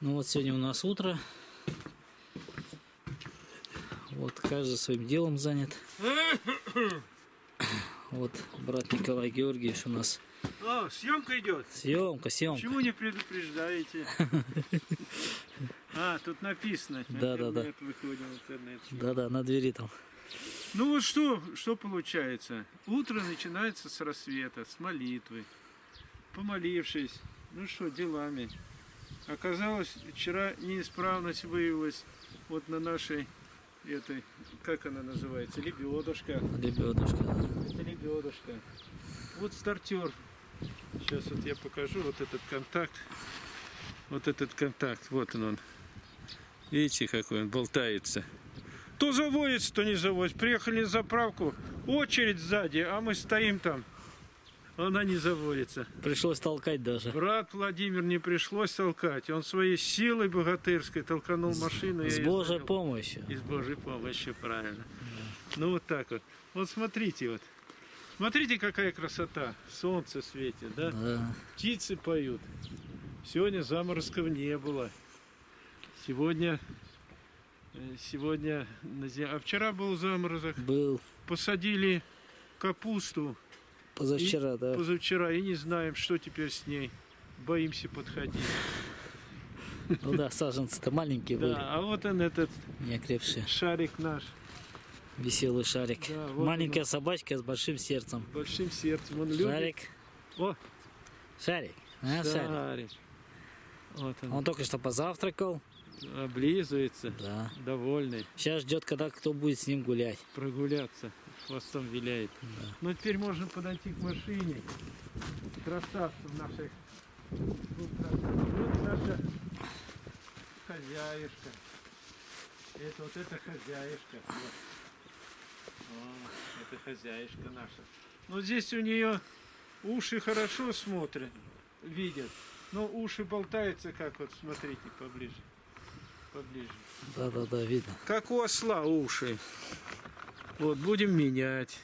Ну вот сегодня у нас утро. Вот каждый своим делом занят. Вот брат Николай Георгиевич у нас О, съемка идет. съемка, съемка. Почему не предупреждаете? А, тут написано. Да, да, да. Интернет. Да-да, на двери там. Ну вот что, что получается? Утро начинается с рассвета, с молитвы. Помолившись, ну что, делами. Оказалось, вчера неисправность выявилась вот на нашей этой, как она называется, лебедушка. Лебедушка. Это лебедушка. Вот стартер. Сейчас вот я покажу вот этот контакт. Вот этот контакт. Вот он. он. Видите, какой он болтается. То заводится, то не заводится. Приехали на заправку, очередь сзади, а мы стоим там. Она не заводится. Пришлось толкать даже. Брат Владимир не пришлось толкать. Он своей силой богатырской толканул машину. С Божьей помощью. И с Божьей помощью, правильно. Ну вот так вот. Вот смотрите вот. Смотрите, какая красота. Солнце светит, да? Да. Птицы поют. Сегодня заморозков не было. Сегодня... э, Сегодня... А вчера был заморозок. Был Посадили капусту позавчера, да. позавчера и не знаем, что теперь с ней. Боимся подходить. Ну да, саженцы-то маленькие были, Да, а вот он этот не окрепшие. шарик наш. Веселый шарик. Да, вот Маленькая собачка с большим сердцем. Большим сердцем. Он любит. Шарик. О, Шарик. А, шарик. шарик. Вот он. Он только что позавтракал. Облизывается, Да. довольный, Сейчас ждет, когда кто будет с ним гулять. прогуляться, хвостом виляет. Ну теперь можно подойти к машине, красавцев наших. Вот наша хозяюшка. Это вот эта хозяюшка. Вот. О, это хозяюшка наша. Ну здесь у нее уши хорошо смотрят, видят. Но уши болтаются, как вот, смотрите, поближе. Поближе. Да-да-да, видно. Как у осла уши. Вот, будем менять.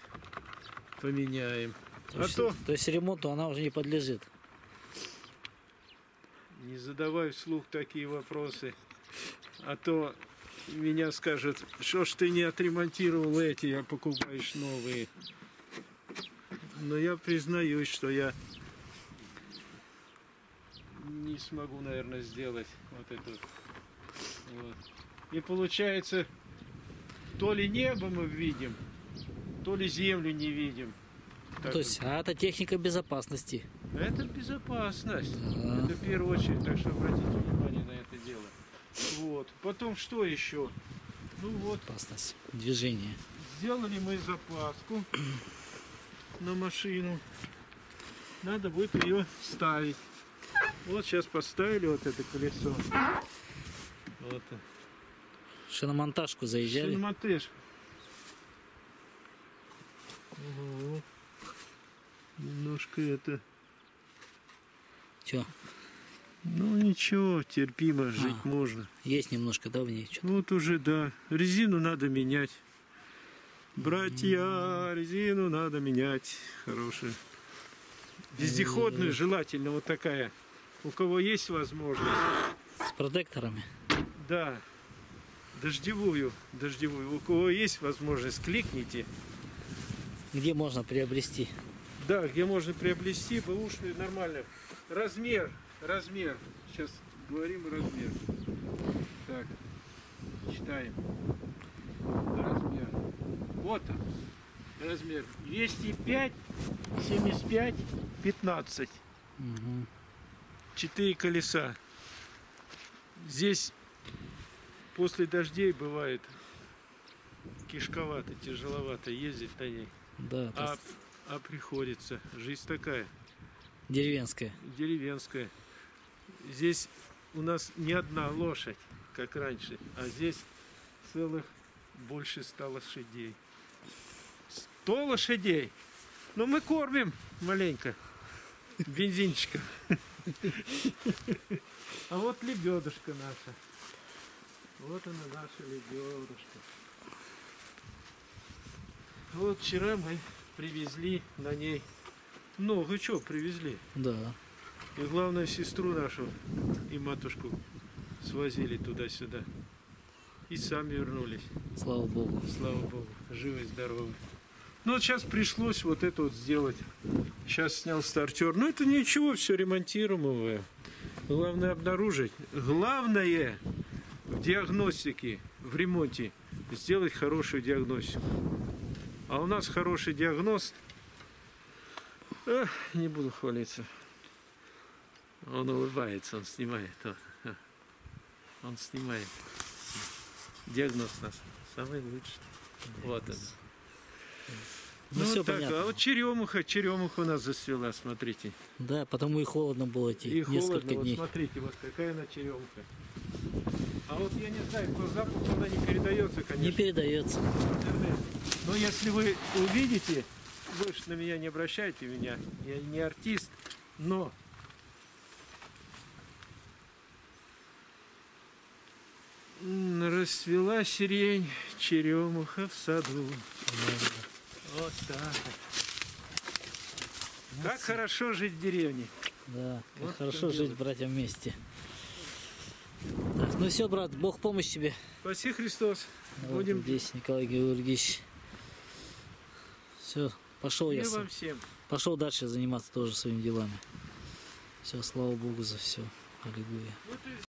Поменяем. То А есть, то то есть ремонту она уже не подлежит. не задавай вслух такие вопросы. А то меня скажут, что ж ты не отремонтировал эти, а покупаешь новые. Но я признаюсь, что я не смогу, наверное, сделать вот это. Вот. И получается, то ли небо мы видим, то ли землю не видим. Так То есть, а это техника безопасности. Это безопасность. Да. Это в первую очередь, так что обратите внимание на это дело. Вот. Потом что еще? Ну вот, Опасность движения. сделали мы запаску на машину. Надо будет ее ставить. Вот сейчас поставили вот это колесо. Вот. Шиномонтажку заезжали. Шиномонтаж. Ого. Немножко это... Че, Ну ничего, терпимо, жить А. можно. есть немножко, да, в ней? Чё? Вот уже, да. Резину надо менять. Братья, резину надо менять. Хорошая. Вездеходную, желательно, вот такая. У кого есть возможность. С протекторами. Да. Дождевую, дождевую. У кого есть возможность, кликните. Где можно приобрести? Да, где можно приобрести бэушную нормально. Размер, размер. Сейчас говорим размер. Так, читаем. Размер. Вот он. Размер. 205, 75, 15. Мгм. Четыре колеса. Здесь после дождей бывает кишковато, тяжеловато ездить на ней. Да, А, есть а приходится. Жизнь такая. деревенская. деревенская. Здесь у нас не одна лошадь, как раньше, а здесь целых больше ста лошадей. Сто лошадей! Но мы кормим маленько. Бензинчика. А вот лебедушка наша. Вот она наша лебедушка. Вот вчера мы привезли на ней много чего привезли. Да. И главное, сестру нашу и матушку свозили туда-сюда. И сами вернулись. Слава Богу. Слава Богу, живы здоровы. Ну вот сейчас пришлось вот это вот сделать. Сейчас снял стартер. Ну это ничего, все ремонтируемое. Главное обнаружить. Главное в диагностике, в ремонте сделать хорошую диагностику. А у нас хороший диагност. Эх, не буду хвалиться. Он улыбается, он снимает. Вот. Он снимает. Диагноз у нас самый лучший. Вот он. Ну, Ну, все вот так, понятно. а вот черемуха, черемуха у нас засвела, смотрите. Да, потому и холодно было идти И несколько холодно, вот дней. смотрите, вот какая она черемуха. А вот я не знаю, по запаху она не передается, Не конечно, передается. в интернет. Но если вы увидите, больше на меня не обращайте меня, я не артист, но расцвела сирень, черемуха в саду. Вот так. Как хорошо жить в деревне. Да, как Вот хорошо жить, дело. братья, вместе. Ну все, брат, Бог помощь тебе. Спаси Христос. Вот Будем здесь Николай Георгиевич. Все, пошел я. мир сам. вам всем. Пошел дальше заниматься тоже своими делами. Все, слава Богу за все. Аллилуйя.